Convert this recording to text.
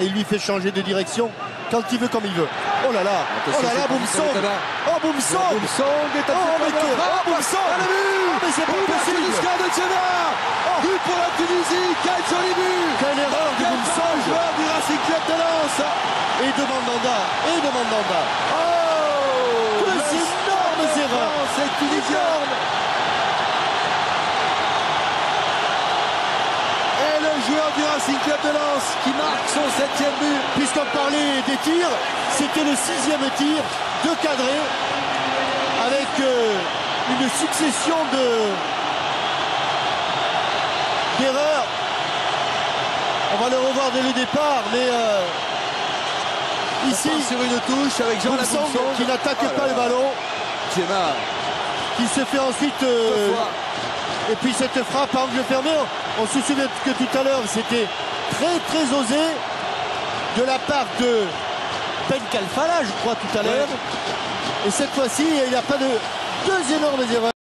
et il lui fait changer de direction quand il veut, comme il veut. Oh là là, oh là là, Boumsong Oh Boumsong Boumsong est Oh mais que Oh Boumsong le but. Oh mais c'est pas possible. De Tchena But pour la Tunisie, but. Quelle erreur de Boumsong joueur du Racing Club de Lens. Et de Mandanda Et de Mandanda Oh Deux énormes erreurs. C'est Et le joueur du Racing Club de Lens qui marque son septième but. Puisqu'on parlait des tirs, c'était le sixième tir de cadré avec euh, une succession de d'erreurs. On va le revoir dès le départ, mais euh, ici, sur une touche avec Jean Laboumsong qui n'attaque Oh pas le ballon, qui se fait ensuite euh. Et puis cette frappe à angle fermé, on, on se souvient que tout à l'heure c'était très très osé de la part de Ben Kalfala, je crois tout à l'heure. Et cette fois-ci, il n'y a pas de deux énormes erreurs.